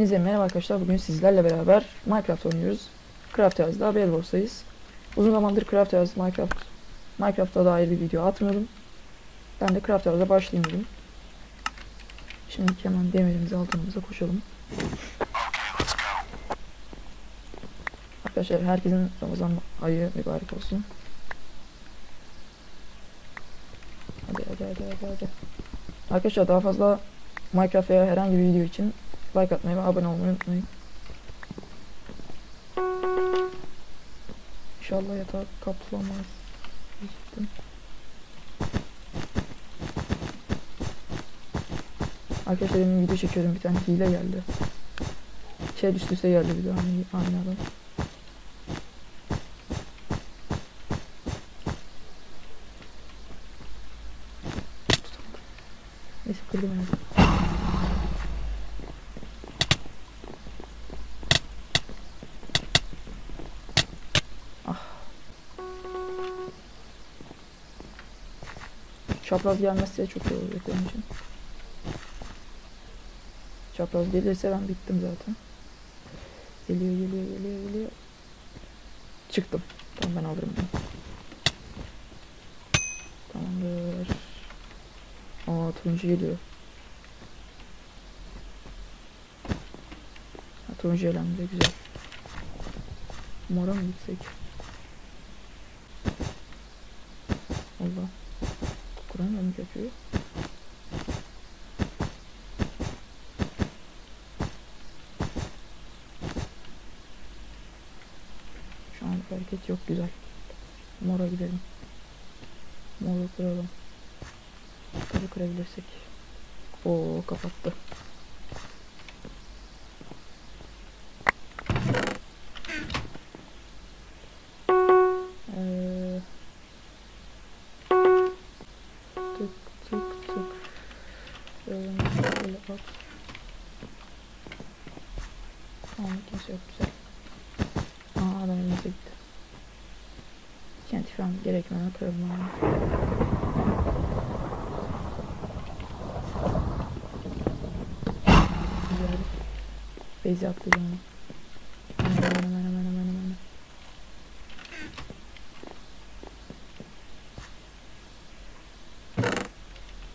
Hepinize merhaba arkadaşlar. Bugün sizlerle beraber Minecraft oynuyoruz. Craft Yaz'da Bedwars'tayız. Uzun zamandır Craft Yaz, Minecraft, Minecraft'a dair bir video atmıyordum. Ben de Craft Yaz'da başlayayım dedim. Şimdi hemen demirimizi altınımıza koşalım. Arkadaşlar herkesin Ramazan ayı mübarek olsun. Hadi hadi hadi hadi hadi. Arkadaşlar daha fazla Minecraft veya herhangi bir video için like atmayı ve abone olmayı unutmayın. İnşallah yatağı kaplamaz. diyecektim. Arkadaşlar benim video çekiyorum bir tane hile geldi. Şey üst üste geldi bir de aynı, adam. Neyse kırdım en Çapraz gelmezse çok iyi olacak benim için. Çapraz gelirse ben bittim zaten. Geliyor geliyor geliyor geliyor. Çıktım. Tamam ben alırım bunu. Tamamdır. Aa turuncu geliyor. Ha, turuncu elendi güzel. Mora mı gitsek? Allah. Kur'an mı yapıyor? Şu an hareket yok güzel. Mora gidelim. Moru kıralım. Tabii kırabilirsek. Oo kapattı. Tık tık tık. Şöyle bak. Tamam kimse yok güzel. Aa adam elimize gitti. Kenti falan gerekmeden kırılma. Güzel. Bezi attı canım. Hemen hemen hemen hemen hemen hemen.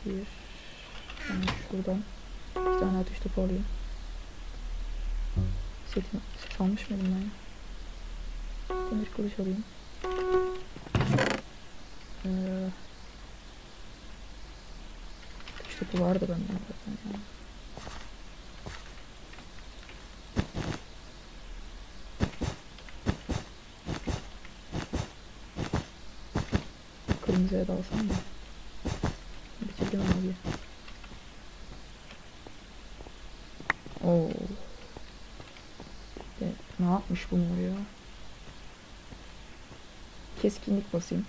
Bir. Yani şuradan bir tane atış topu alayım. Setim, set almış mıydım ben ya? Demir kılıç alayım. Ee, atış topu vardı bende zaten ya. Kırmızıya dalsam mı? Bitirdim abi. Oo. E, ne yapmış bu mor ya? Keskinlik basayım.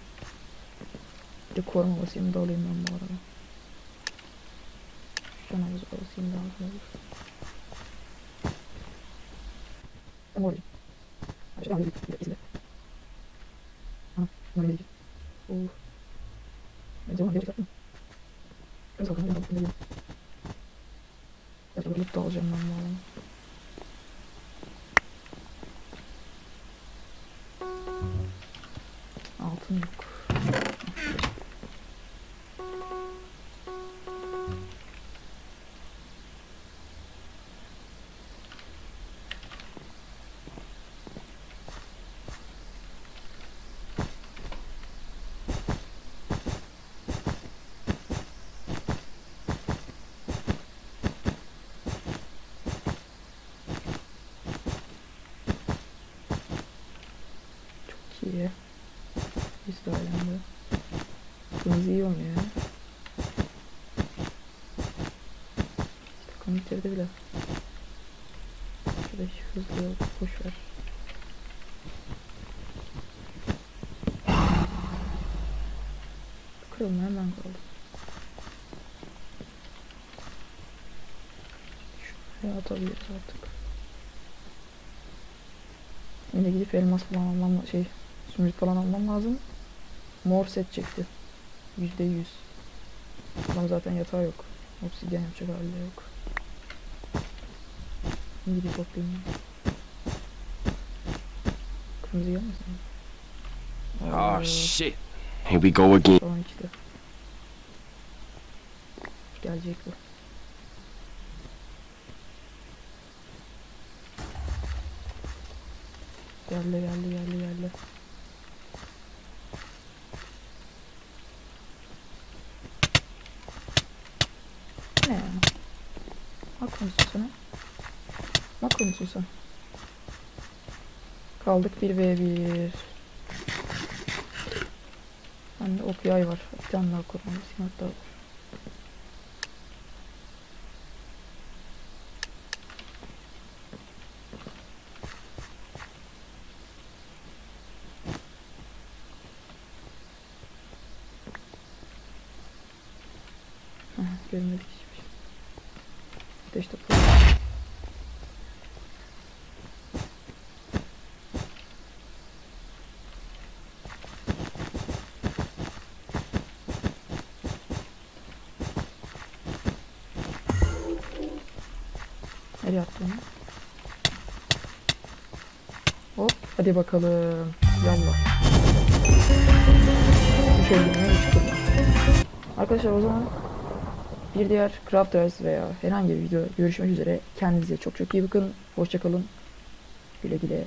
Bir de koruma basayım da alayım ben bu arada. Şuna basayım daha hızlı olur. Aşağı bir de izle. Ha, mor değil. Oo. Ben zaman gelecek mi? Biraz bakalım ben bakayım. Biraz böyle da alacağım ben bu arada. Biz de öğrendi. Kırmızı iyi oynuyor ya. Takım bitirdi bile. Şurada hızlı boş ver. Kırılma hemen kaldı. Şuraya atabiliriz artık. Yine gidip elmas falan almam şey Sümrüt falan almam lazım. Mor set çekti. Yüzde yüz. Ama zaten yatağı yok. Obsidyen yapacak halde yok. Şimdi gidip toplayayım. Kırmızı gelmesin. Oh shit. Here we go again. Falan işte. Gelecek bu. Geldi geldi geldi geldi. Ne ya? Makro musun sen? Makro musun sen? Kaldık 1v1. Bende ok yay var. Bir tane daha var. Aha, görmedik şey. Ateş topu. Nereye attı onu? Hop hadi bakalım. Yallah. Düşelim. Arkadaşlar o zaman bir diğer Crafters veya herhangi bir video görüşmek üzere. Kendinize çok çok iyi bakın. Hoşçakalın. Güle güle.